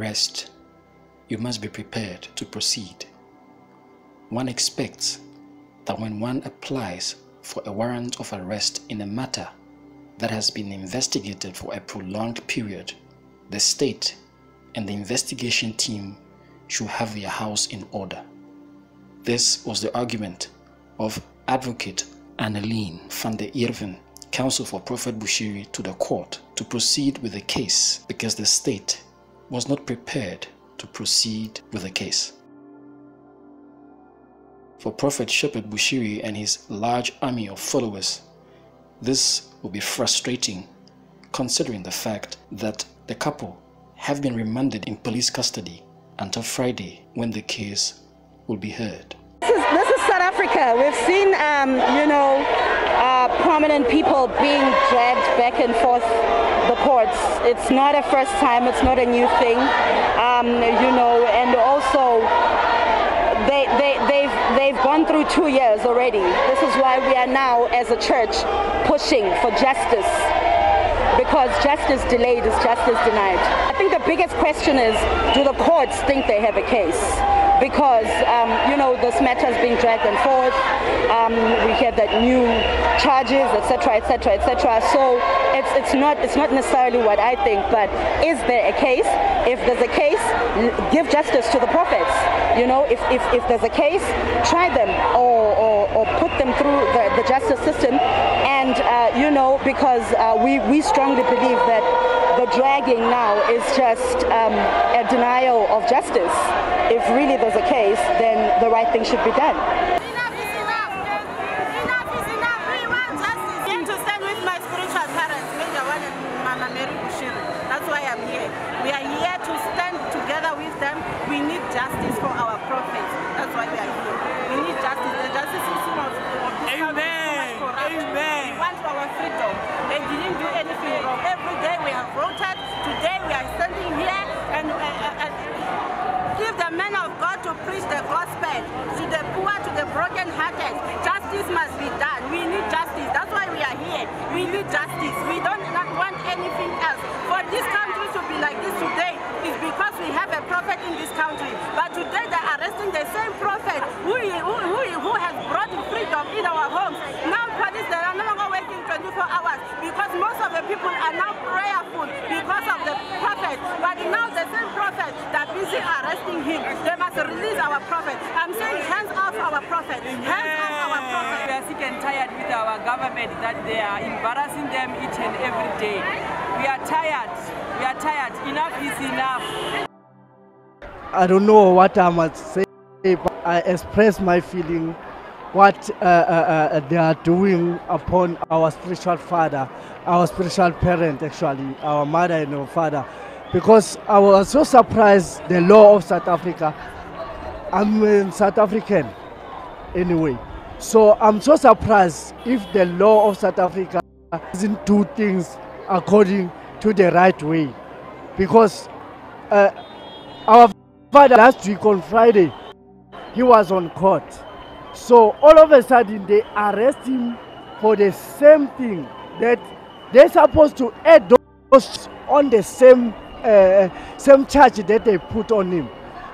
arrest, you must be prepared to proceed. One expects that when one applies for a warrant of arrest in a matter that has been investigated for a prolonged period, the state and the investigation team should have their house in order. This was the argument of Advocate Annelien van den Heever, counsel for Prophet Bushiri, to the court to proceed with the case because the state was not prepared to proceed with the case. For Prophet Shepherd Bushiri and his large army of followers, this will be frustrating considering the fact that the couple have been remanded in police custody until Friday when the case will be heard. This is, this is South Africa. We've seen, um, you know, uh, prominent people being dragged back and forth the courts. It's not a first time. It's not a new thing, um, you know, and also they, they, they've, they've gone through two years already. This is why we are now, as a church, pushing for justice because justice delayed is justice denied. I think the biggest question is, do the courts think they have a case? Because, um, you know, this matter is being dragged and forth. Um, we hear that new charges, etc., etc., etc. So it's, it's, not, it's not necessarily what I think, but is there a case? If there's a case, give justice to the prophets. You know, if, if, if there's a case, try them or, or, or put them through the, the justice system. And, uh, you know, because uh, we, we strongly believe that the dragging now is just um, a denial of justice. If really there's a case, then the right thing should be done. Justice must be done. We need justice. That's why we are here. We need justice. We don't not want anything else. For this country to be like this today is because we have a prophet in this country. But today they're arresting the same prophet government that they are embarrassing them each and every day. We are tired. We are tired. Enough is enough. I don't know what I must say, but I express my feeling what uh, uh, uh, they are doing upon our spiritual father, our spiritual parent, actually, our mother and our father. Because I was so surprised the law of South Africa. I'm a South African anyway. So I'm so surprised if the law of South Africa doesn't do things according to the right way. Because uh, our father last week on Friday, he was on court. So all of a sudden they arrest him for the same thing that they're supposed to add those on the same uh, same charge that they put on him.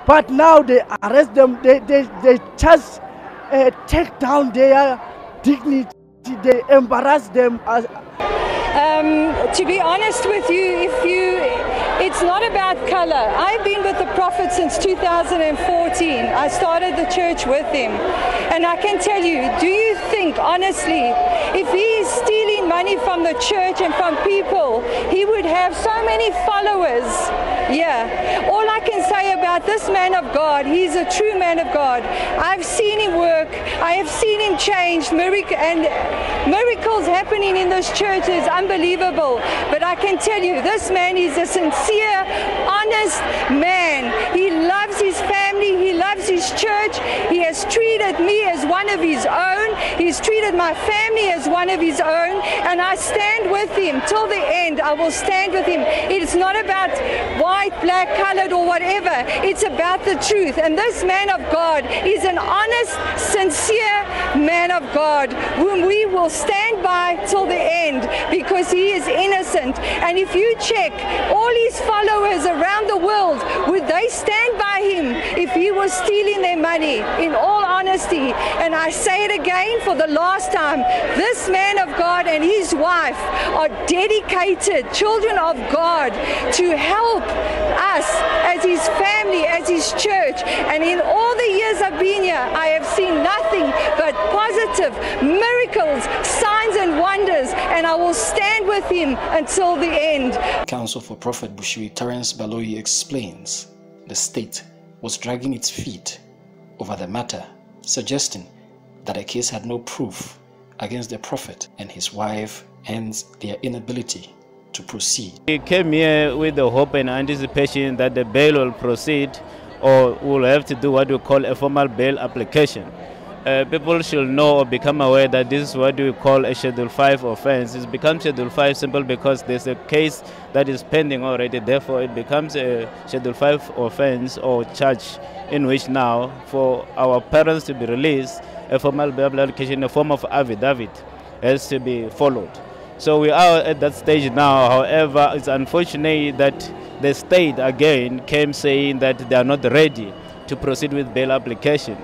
But now they arrest them, they, they, they just uh, take down their dignity, they embarrass them as, to be honest with you, if you, it's not about color. I've been with the prophet since 2014. I started the church with him. And I can tell you, do you think, honestly, if he's stealing money from the church and from people, he would have so many followers? Yeah. All I can say about this man of God, he's a true man of God. I've seen him work. I have seen him change. Miracle and miracles happening in this church is unbelievable. But I can tell you, this man is a sincere, honest man. He loves his family. He loves his church. He has treated me as one of his own. He's treated my family as one of his own, and I stand with him till the end. I will stand with him. It is not about white, black, colored, or whatever. It's about the truth. And this man of God is an honest, sincere of God whom we will stand by till the end because he is innocent. And if you check all his followers around the world, would they stand by him if he was stealing their money? In all honesty, and I say it again for the last time, this man of God and his wife are dedicated children of God to help us as his family, as his church. And in all the years I've been here, I have seen nothing but miracles, signs, and wonders. And I will stand with him until the end. Counsel for Prophet Bushiri Terence Baloyi explains the state was dragging its feet over the matter, suggesting that the case had no proof against the prophet and his wife, hence their inability to proceed. We came here with the hope and anticipation that the bail will proceed or we'll have to do what we call a formal bail application. Uh, people should know or become aware that this is what we call a Schedule 5 offense. It's become Schedule 5 simple because there's a case that is pending already. Therefore, it becomes a Schedule 5 offense or charge in which now, for our parents to be released, a formal bail application in the form of affidavit has to be followed. So we are at that stage now. However, it's unfortunate that the state again came saying that they are not ready to proceed with bail application.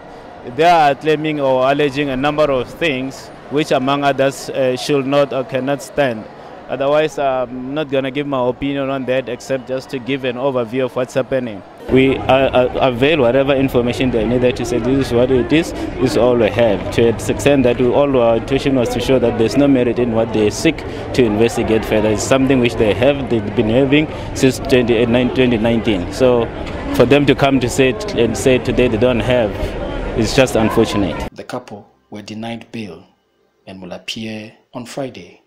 They are claiming or alleging a number of things which among others uh, should not or cannot stand. Otherwise, I'm not going to give my opinion on that except just to give an overview of what's happening. We avail whatever information they needed to say this is what it is, this is all we have. To the extent that we, all our intuition was to show that there's no merit in what they seek to investigate further. It's something which they have, they've been having since 2019. So for them to come to say and say today they don't have, it's just unfortunate. The couple were denied bail and will appear on Friday